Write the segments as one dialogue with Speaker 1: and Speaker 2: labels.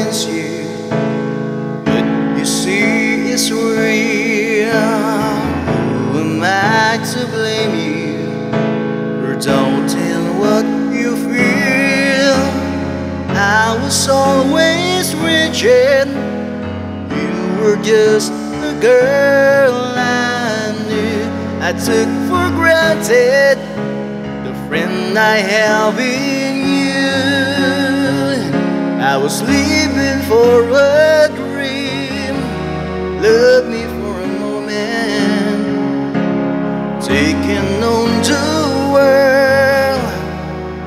Speaker 1: against you, but you see it's real. Who am I to blame you for doubting what you feel? I was always reaching, you were just a girl I knew. I took for granted the friend I have in you. I was sleeping for a dream. Love me for a moment, taking on the world.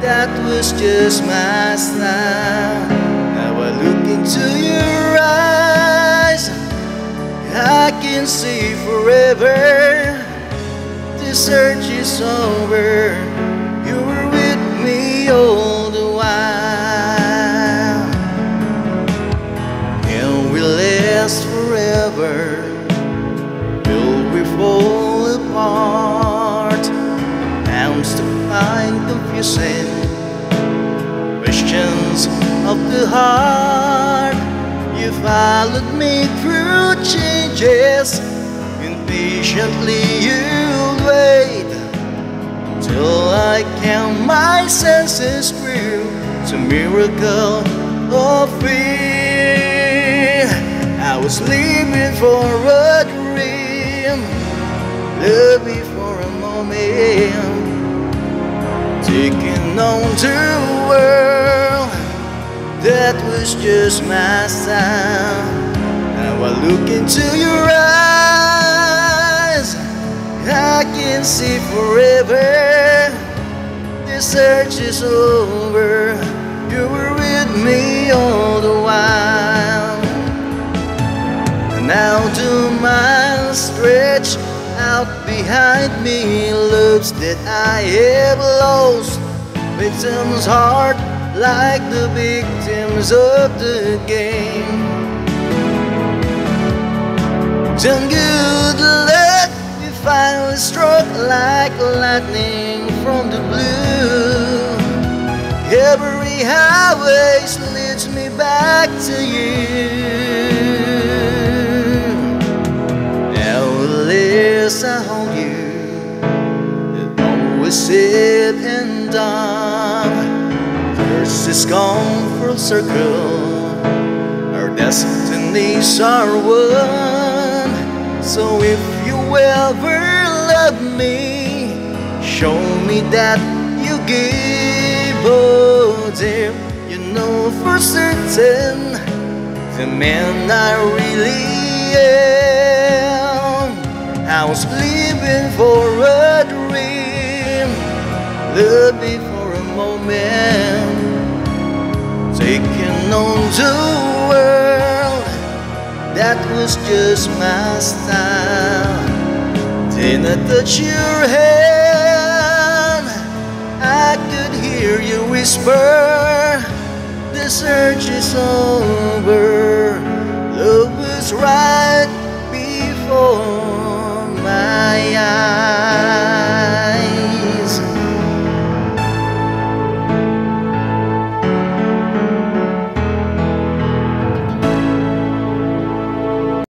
Speaker 1: That was just my style. Now I look into your eyes, I can see forever. The search is over. Forever. Will we fall apart? I'm still find confusing questions of the heart. You followed me through changes. Impatiently you wait till I count my senses through to miracle of fear. I was living for a dream, love me for a moment, taking on the world. That was just my style. Now I look into your eyes, I can see forever. The search is over. You were with me all the while. Now the miles stretch out behind me, loops that I have lost. Victims' heart like the victims of the game. Then good luck, we finally struck like lightning from the blue. Every highway leads me back to you. First is gone full circle. Our destinies are one. So if you ever love me, show me that you give. Oh, dear, you know for certain the man I really am. I was living for a dream, love me for a moment, taking on the world. That was just my style. Then I touch your hand, I could hear you whisper. The search is over,